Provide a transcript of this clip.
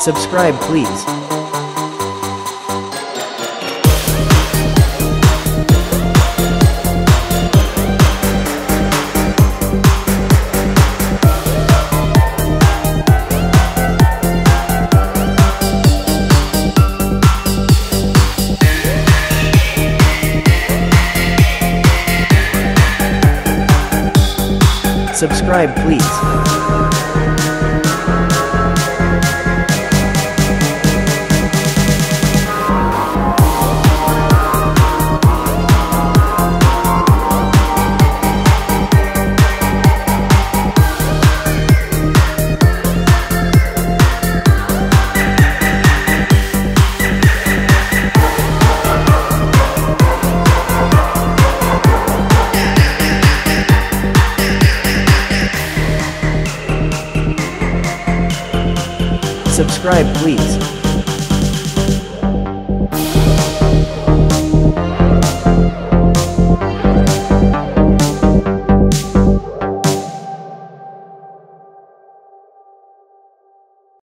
Subscribe please. Subscribe please. Subscribe please.